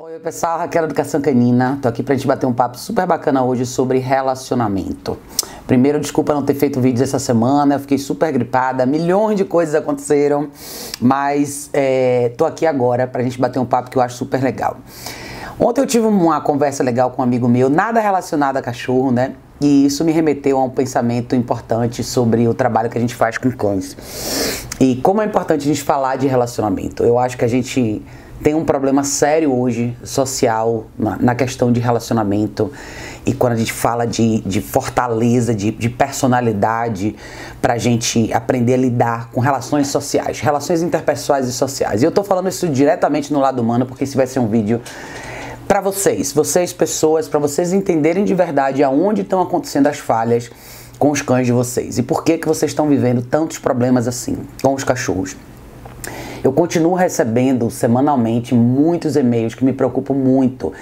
Oi pessoal, Raquel Educação Canina. Tô aqui pra gente bater um papo super bacana hoje sobre relacionamento. Primeiro, desculpa não ter feito vídeos essa semana, eu fiquei super gripada, milhões de coisas aconteceram, mas é, tô aqui agora pra gente bater um papo que eu acho super legal. Ontem eu tive uma conversa legal com um amigo meu, nada relacionado a cachorro, né? E isso me remeteu a um pensamento importante sobre o trabalho que a gente faz com cães. E como é importante a gente falar de relacionamento. Eu acho que a gente tem um problema sério hoje, social, na, na questão de relacionamento. E quando a gente fala de, de fortaleza, de, de personalidade, para a gente aprender a lidar com relações sociais, relações interpessoais e sociais. E eu estou falando isso diretamente no lado humano, porque esse vai ser um vídeo para vocês, vocês pessoas, para vocês entenderem de verdade aonde estão acontecendo as falhas com os cães de vocês e por que que vocês estão vivendo tantos problemas assim com os cachorros. Eu continuo recebendo semanalmente muitos e-mails que me preocupam muito.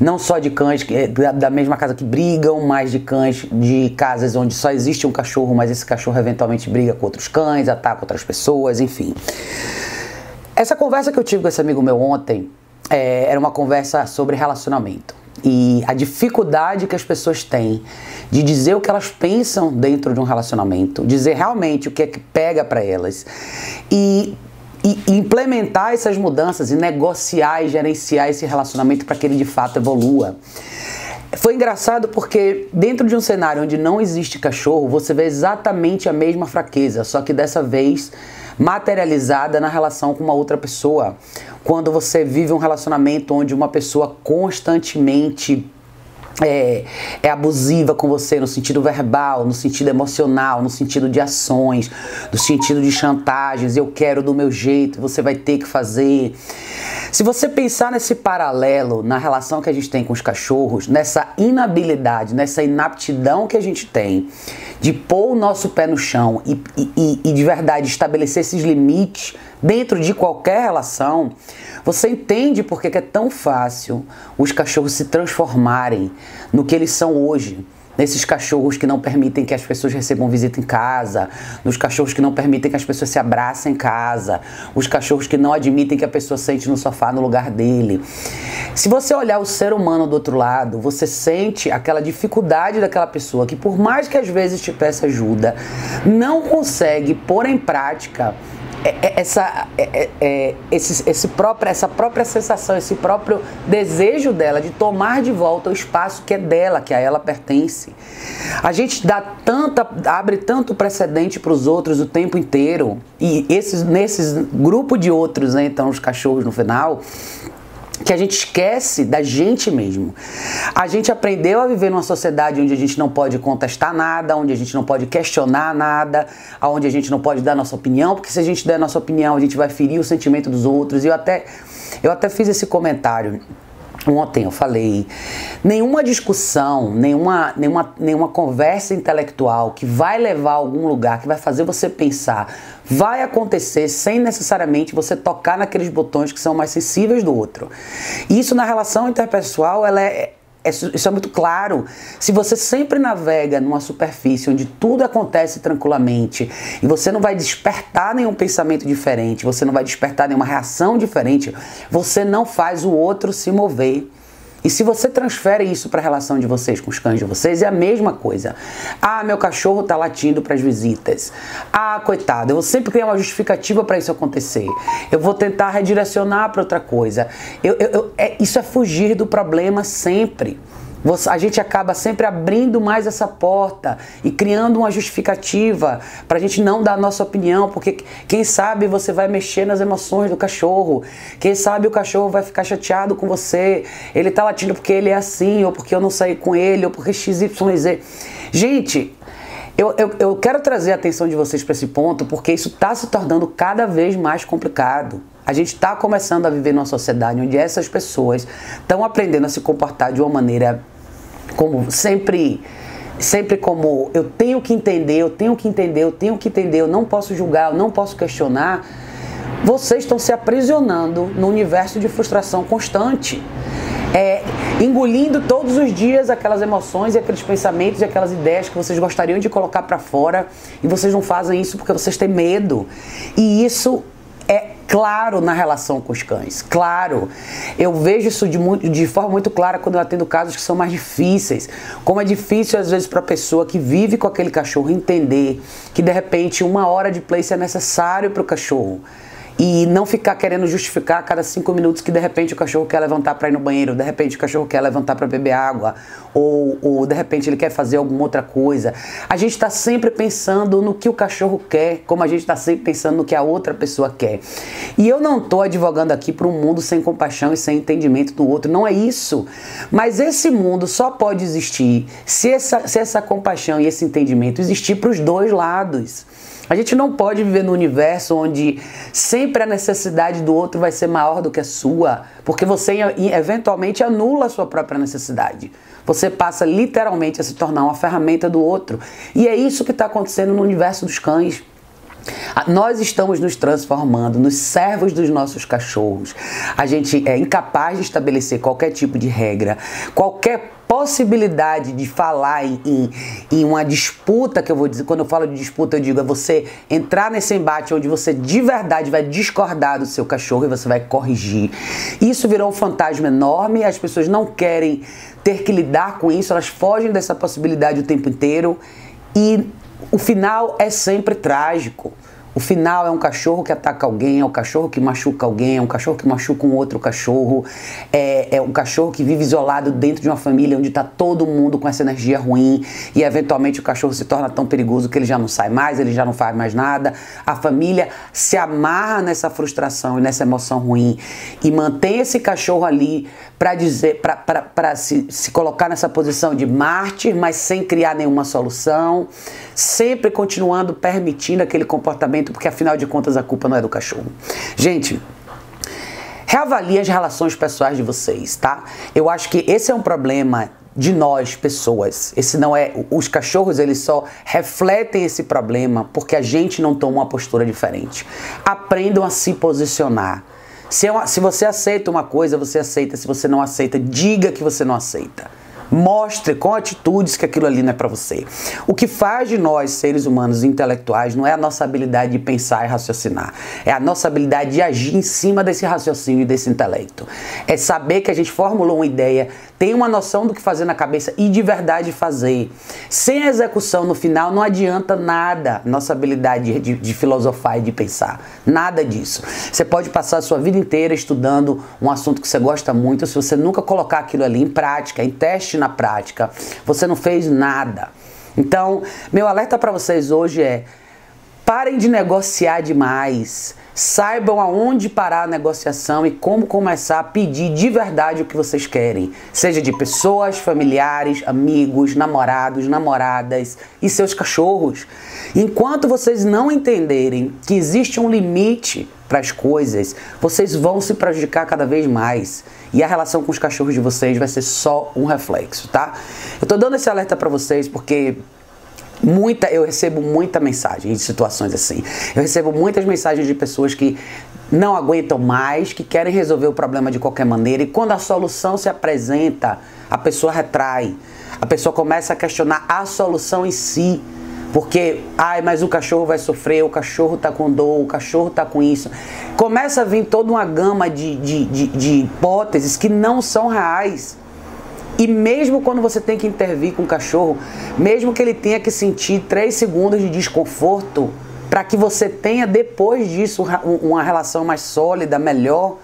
Não só de cães da mesma casa que brigam, mas de cães de casas onde só existe um cachorro, mas esse cachorro eventualmente briga com outros cães, ataca outras pessoas, enfim. Essa conversa que eu tive com esse amigo meu ontem é, era uma conversa sobre relacionamento e a dificuldade que as pessoas têm de dizer o que elas pensam dentro de um relacionamento, dizer realmente o que é que pega para elas e, e, implementar essas mudanças e negociar e gerenciar esse relacionamento para que ele de fato evolua. Foi engraçado porque dentro de um cenário onde não existe cachorro, você vê exatamente a mesma fraqueza, só que dessa vez materializada na relação com uma outra pessoa. Quando você vive um relacionamento onde uma pessoa constantemente é, é, abusiva com você no sentido verbal, no sentido emocional, no sentido de ações, no sentido de chantagens, eu quero do meu jeito, você vai ter que fazer. Se você pensar nesse paralelo na relação que a gente tem com os cachorros, nessa inabilidade, nessa inaptidão que a gente tem de pôr o nosso pé no chão e, e, e de verdade estabelecer esses limites dentro de qualquer relação, você entende por que é tão fácil os cachorros se transformarem no que eles são hoje nesses cachorros que não permitem que as pessoas recebam visita em casa, nos cachorros que não permitem que as pessoas se abracem em casa, os cachorros que não admitem que a pessoa sente no sofá no lugar dele. Se você olhar o ser humano do outro lado, você sente aquela dificuldade daquela pessoa que, por mais que às vezes te peça ajuda, não consegue pôr em prática essa, é, é, esse, esse próprio, essa própria sensação, esse próprio desejo dela de tomar de volta o espaço que é dela, que a ela pertence. A gente dá tanta, abre tanto precedente para os outros o tempo inteiro, e esses, nesses grupo de outros, né, então os cachorros no final, que a gente esquece da gente mesmo. A gente aprendeu a viver numa sociedade onde a gente não pode contestar nada, onde a gente não pode questionar nada, onde a gente não pode dar nossa opinião, porque se a gente der nossa opinião, a gente vai ferir o sentimento dos outros. E eu até, eu até fiz esse comentário Ontem eu falei, nenhuma discussão, nenhuma, nenhuma, nenhuma conversa intelectual que vai levar a algum lugar, que vai fazer você pensar, vai acontecer sem necessariamente você tocar naqueles botões que são mais sensíveis do outro. Isso na relação interpessoal, ela é, isso é muito claro. Se você sempre navega numa superfície onde tudo acontece tranquilamente e você não vai despertar nenhum pensamento diferente, você não vai despertar nenhuma reação diferente, você não faz o outro se mover. E se você transfere isso para a relação de vocês com os cães de vocês, é a mesma coisa. Ah, meu cachorro está latindo para as visitas. Ah, coitado, eu vou sempre criar uma justificativa para isso acontecer. Eu vou tentar redirecionar para outra coisa. Eu, eu, eu, é, isso é fugir do problema sempre a gente acaba sempre abrindo mais essa porta e criando uma justificativa para a gente não dar a nossa opinião, porque quem sabe você vai mexer nas emoções do cachorro, quem sabe o cachorro vai ficar chateado com você, ele tá latindo porque ele é assim, ou porque eu não saí com ele, ou porque XYZ. Gente, eu, eu, eu quero trazer a atenção de vocês para esse ponto porque isso está se tornando cada vez mais complicado. A gente está começando a viver numa sociedade onde essas pessoas estão aprendendo a se comportar de uma maneira como sempre sempre como eu tenho que entender, eu tenho que entender, eu tenho que entender, eu não posso julgar, eu não posso questionar. Vocês estão se aprisionando no universo de frustração constante. É, engolindo todos os dias aquelas emoções e aqueles pensamentos e aquelas ideias que vocês gostariam de colocar para fora e vocês não fazem isso porque vocês têm medo. E isso claro na relação com os cães, claro. Eu vejo isso de, muito, de forma muito clara quando eu atendo casos que são mais difíceis. Como é difícil às vezes para a pessoa que vive com aquele cachorro entender que de repente uma hora de place é necessário para o cachorro e não ficar querendo justificar a cada cinco minutos que de repente o cachorro quer levantar para ir no banheiro, de repente o cachorro quer levantar para beber água, ou, ou de repente ele quer fazer alguma outra coisa. A gente está sempre pensando no que o cachorro quer, como a gente está sempre pensando no que a outra pessoa quer. E eu não estou advogando aqui para um mundo sem compaixão e sem entendimento do outro, não é isso. Mas esse mundo só pode existir se essa, se essa compaixão e esse entendimento existir para os dois lados. A gente não pode viver no universo onde sempre a necessidade do outro vai ser maior do que a sua, porque você eventualmente anula a sua própria necessidade. Você passa literalmente a se tornar uma ferramenta do outro. E é isso que está acontecendo no universo dos cães. Nós estamos nos transformando nos servos dos nossos cachorros. A gente é incapaz de estabelecer qualquer tipo de regra, qualquer possibilidade de falar em, em, em, uma disputa, que eu vou dizer, quando eu falo de disputa, eu digo, é você entrar nesse embate onde você de verdade vai discordar do seu cachorro e você vai corrigir. Isso virou um fantasma enorme, as pessoas não querem ter que lidar com isso, elas fogem dessa possibilidade o tempo inteiro e o final é sempre trágico. O final é um cachorro que ataca alguém, é um cachorro que machuca alguém, é um cachorro que machuca um outro cachorro, é, é um cachorro que vive isolado dentro de uma família onde está todo mundo com essa energia ruim e eventualmente o cachorro se torna tão perigoso que ele já não sai mais, ele já não faz mais nada. A família se amarra nessa frustração e nessa emoção ruim e mantém esse cachorro ali para dizer, para se, se colocar nessa posição de mártir, mas sem criar nenhuma solução, sempre continuando permitindo aquele comportamento, porque afinal de contas a culpa não é do cachorro. Gente, reavalie as relações pessoais de vocês, tá? Eu acho que esse é um problema de nós, pessoas. Esse não é. Os cachorros, eles só refletem esse problema porque a gente não toma uma postura diferente. Aprendam a se posicionar. Se, é se você aceita uma coisa, você aceita. Se você não aceita, diga que você não aceita. Mostre com atitudes que aquilo ali não é para você. O que faz de nós, seres humanos intelectuais, não é a nossa habilidade de pensar e raciocinar. É a nossa habilidade de agir em cima desse raciocínio e desse intelecto. É saber que a gente formulou uma ideia, tem uma noção do que fazer na cabeça e de verdade fazer. Sem execução no final não adianta nada nossa habilidade de, de filosofar e de pensar. Nada disso. Você pode passar a sua vida inteira estudando um assunto que você gosta muito, se você nunca colocar aquilo ali em prática, em teste na prática, você não fez nada. Então, meu alerta para vocês hoje é: parem de negociar demais. Saibam aonde parar a negociação e como começar a pedir de verdade o que vocês querem, seja de pessoas, familiares, amigos, namorados, namoradas e seus cachorros. Enquanto vocês não entenderem que existe um limite para as coisas, vocês vão se prejudicar cada vez mais. E a relação com os cachorros de vocês vai ser só um reflexo, tá? Eu tô dando esse alerta para vocês porque muita, eu recebo muita mensagem de situações assim. Eu recebo muitas mensagens de pessoas que não aguentam mais, que querem resolver o problema de qualquer maneira e quando a solução se apresenta, a pessoa retrai. A pessoa começa a questionar a solução em si. Porque, ai, mas o cachorro vai sofrer, o cachorro tá com dor, o cachorro tá com isso. Começa a vir toda uma gama de, de, de, de hipóteses que não são reais. E mesmo quando você tem que intervir com o cachorro, mesmo que ele tenha que sentir 3 segundos de desconforto, para que você tenha depois disso uma relação mais sólida, melhor,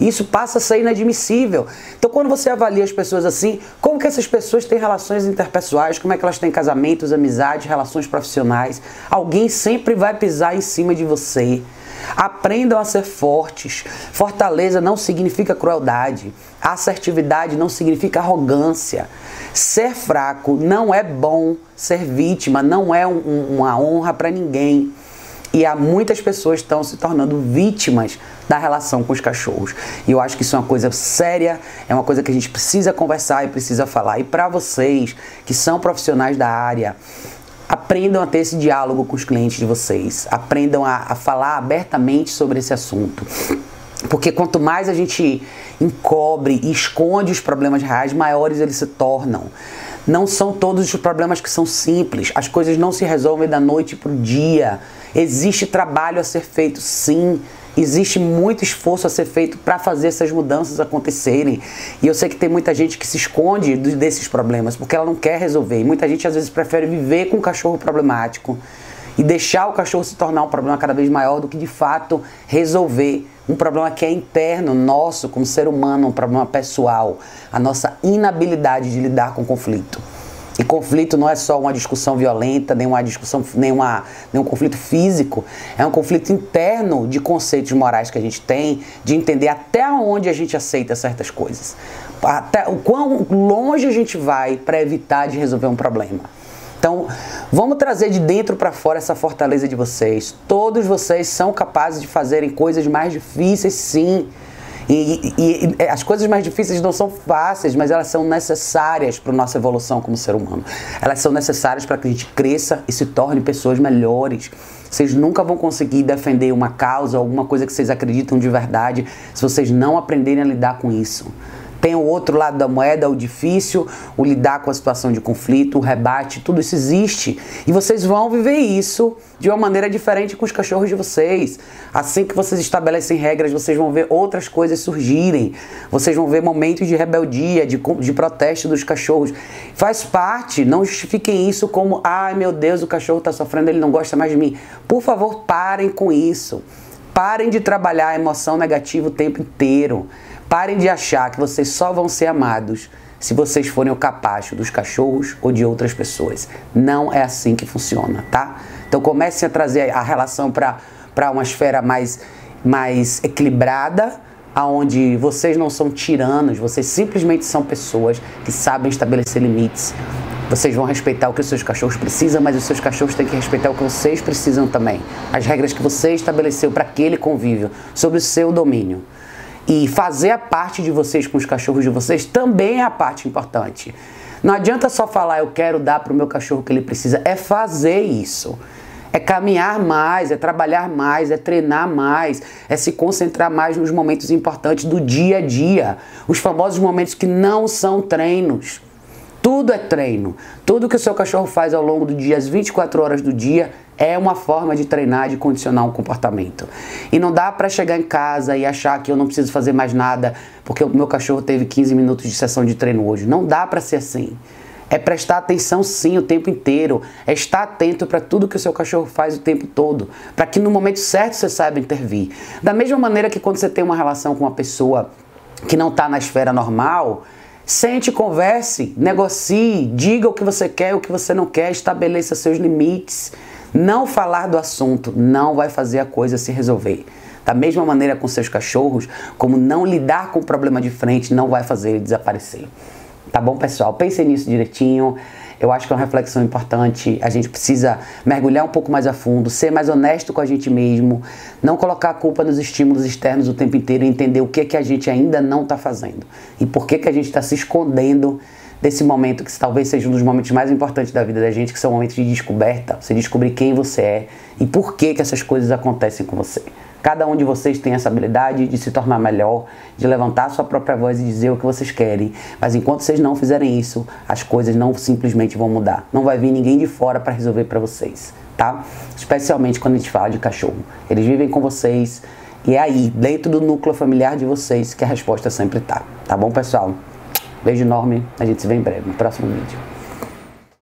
isso passa a ser inadmissível. Então, quando você avalia as pessoas assim, como que essas pessoas têm relações interpessoais, como é que elas têm casamentos, amizades, relações profissionais? Alguém sempre vai pisar em cima de você. Aprendam a ser fortes. Fortaleza não significa crueldade. Assertividade não significa arrogância. Ser fraco não é bom. Ser vítima não é um, uma honra para ninguém. E há muitas pessoas estão se tornando vítimas da relação com os cachorros. E eu acho que isso é uma coisa séria, é uma coisa que a gente precisa conversar e precisa falar. E para vocês que são profissionais da área, aprendam a ter esse diálogo com os clientes de vocês, aprendam a, a falar abertamente sobre esse assunto. Porque quanto mais a gente encobre e esconde os problemas reais, maiores eles se tornam. Não são todos os problemas que são simples, as coisas não se resolvem da noite para o dia. Existe trabalho a ser feito, sim. existe muito esforço a ser feito para fazer essas mudanças acontecerem. E eu sei que tem muita gente que se esconde desses problemas porque ela não quer resolver. E muita gente às vezes prefere viver com um cachorro problemático e deixar o cachorro se tornar um problema cada vez maior do que de fato resolver um problema que é interno nosso como ser humano, um problema pessoal, a nossa inabilidade de lidar com conflito. E conflito não é só uma discussão violenta, nem uma discussão, nem, uma, nem um conflito físico, é um conflito interno de conceitos morais que a gente tem, de entender até onde a gente aceita certas coisas, até o quão longe a gente vai para evitar de resolver um problema. Então, vamos trazer de dentro para fora essa fortaleza de vocês. Todos vocês são capazes de fazerem coisas mais difíceis, sim. E, e, e, as coisas mais difíceis não são fáceis, mas elas são necessárias para a nossa evolução como ser humano. Elas são necessárias para que a gente cresça e se torne pessoas melhores. Vocês nunca vão conseguir defender uma causa, alguma coisa que vocês acreditam de verdade, se vocês não aprenderem a lidar com isso. Tem o outro lado da moeda, o difícil, o lidar com a situação de conflito, o rebate, tudo isso existe. E vocês vão viver isso de uma maneira diferente com os cachorros de vocês. Assim que vocês estabelecem regras, vocês vão ver outras coisas surgirem. Vocês vão ver momentos de rebeldia, de, de protesto dos cachorros. Faz parte, não justifiquem isso como, ai meu Deus, o cachorro está sofrendo, ele não gosta mais de mim. Por favor, parem com isso. Parem de trabalhar a emoção negativa o tempo inteiro. Parem de achar que vocês só vão ser amados se vocês forem o capacho dos cachorros ou de outras pessoas. Não é assim que funciona, tá? Então comecem a trazer a relação para uma esfera mais, mais equilibrada, aonde vocês não são tiranos, vocês simplesmente são pessoas que sabem estabelecer limites. Vocês vão respeitar o que os seus cachorros precisam, mas os seus cachorros têm que respeitar o que vocês precisam também. As regras que você estabeleceu para aquele convívio, sobre o seu domínio. E fazer a parte de vocês com os cachorros de vocês também é a parte importante. Não adianta só falar eu quero dar para o meu cachorro o que ele precisa, é fazer isso. É caminhar mais, é trabalhar mais, é treinar mais, é se concentrar mais nos momentos importantes do dia a dia. Os famosos momentos que não são treinos. Tudo é treino. Tudo que o seu cachorro faz ao longo do dia, as 24 horas do dia, é uma forma de treinar, de condicionar um comportamento. E não dá para chegar em casa e achar que eu não preciso fazer mais nada porque o meu cachorro teve 15 minutos de sessão de treino hoje. Não dá para ser assim. É prestar atenção sim o tempo inteiro. É estar atento para tudo que o seu cachorro faz o tempo todo. Para que no momento certo você saiba intervir. Da mesma maneira que quando você tem uma relação com uma pessoa que não está na esfera normal, Sente, converse, negocie, diga o que você quer, o que você não quer, estabeleça seus limites. Não falar do assunto não vai fazer a coisa se resolver. Da mesma maneira com seus cachorros, como não lidar com o problema de frente não vai fazer ele desaparecer. Tá bom, pessoal? Pensem nisso direitinho. Eu acho que é uma reflexão importante. A gente precisa mergulhar um pouco mais a fundo, ser mais honesto com a gente mesmo, não colocar a culpa nos estímulos externos o tempo inteiro e entender o que, que a gente ainda não está fazendo e por que, que a gente está se escondendo desse momento que talvez seja um dos momentos mais importantes da vida da gente, que são momentos de descoberta, você descobrir quem você é e por que, que essas coisas acontecem com você. Cada um de vocês tem essa habilidade de se tornar melhor, de levantar sua própria voz e dizer o que vocês querem. Mas enquanto vocês não fizerem isso, as coisas não simplesmente vão mudar. Não vai vir ninguém de fora para resolver para vocês, tá? Especialmente quando a gente fala de cachorro. Eles vivem com vocês e é aí, dentro do núcleo familiar de vocês, que a resposta sempre tá. Tá bom, pessoal? Beijo enorme, a gente se vê em breve no próximo vídeo.